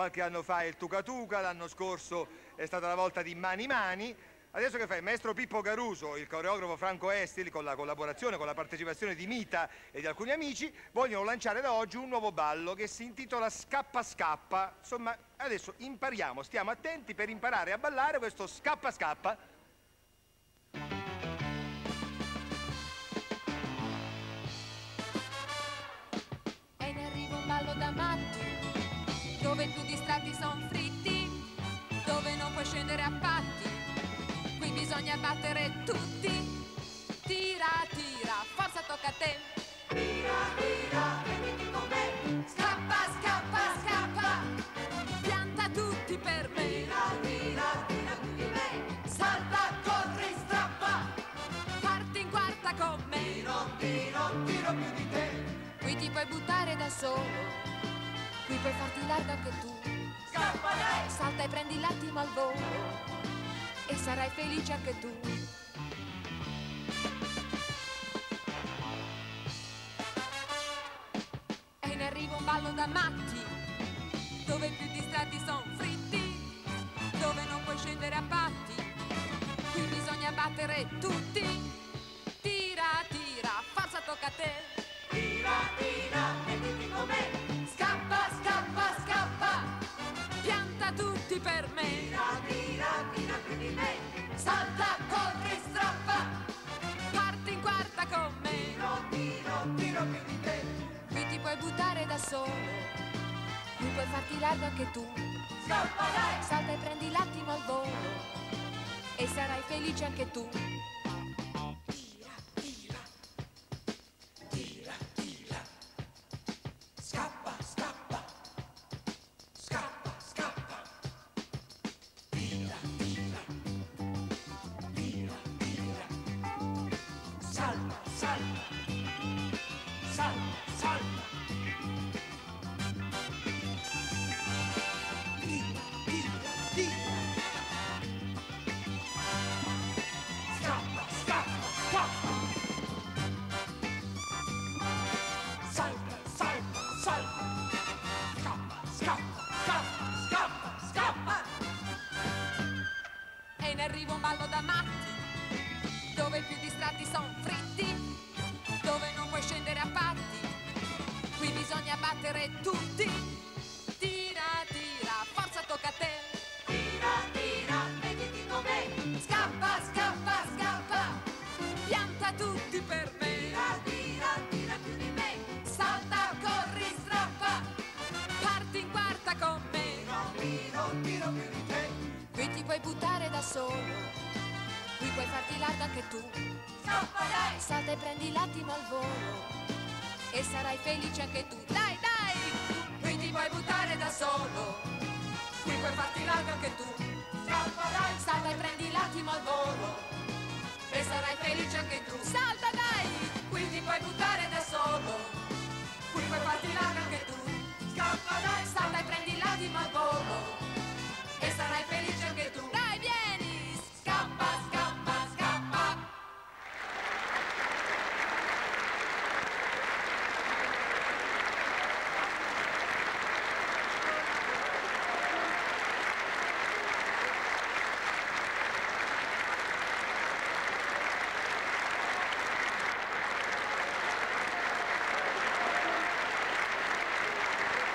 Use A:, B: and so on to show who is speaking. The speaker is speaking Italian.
A: qualche anno fa è il Tuca Tuca, l'anno scorso è stata la volta di Mani Mani. Adesso che fai? Maestro Pippo Caruso, il coreografo Franco Estil, con la collaborazione, con la partecipazione di Mita e di alcuni amici, vogliono lanciare da oggi un nuovo ballo che si intitola Scappa Scappa. Insomma, adesso impariamo, stiamo attenti per imparare a ballare questo Scappa Scappa.
B: È in arrivo un ballo da matti, dove i tutti. Tira, tira, forza tocca a te.
C: Tira, tira, veniti con me.
B: Scappa, scappa, scappa. Pianta tutti per me.
C: Tira, tira, tira più di me.
B: Salta, corri, strappa. Parti in quarta con me.
C: Tiro, tiro, tiro più di te.
B: Qui ti puoi buttare da solo. Qui puoi farti largo anche tu.
C: Scappa lei.
B: Salta e prendi l'attimo al volo. E sarai felice anche tu. Ballo da matti, dove i più distratti son fritti, dove non puoi scendere a patti. Qui bisogna battere tutti. Tira, tira, forza tocca a te.
C: Tira, tira, veniti con me.
B: Scappa, scappa, scappa. Pianta tutti per me.
C: Tira, tira, tira più di me.
B: Salta, puoi farti largo anche tu.
C: Scappa lei.
B: Salta e prendi l'attimo al volo. E sarai felice anche tu.
C: Scappa, scappa. Scappa, scappa. Tira, tira. Tira, tira. Salta, salta.
B: Son fritti, dove non puoi scendere a patti. Qui bisogna battere tutti. Tira, tira, forza tocca a te.
C: Tira, tira, mettiti con me.
B: Scappa, scappa, scappa. Pianta tutti per me.
C: Tira, tira, tira più di me.
B: Salta, corri, strappa. Parti in quarta con me.
C: Tiro, tiro, tiro più di te.
B: Qui ti puoi buttare da solo. Qui puoi farti.
C: Scappa lei.
B: Salta e prendi l'attimo al volo. E sarai felice anche tu. Dai, dai! Qui ti puoi buttare da solo. Qui puoi farti largo anche tu. Salta e prendi l'attimo al volo.